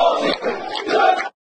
Amen.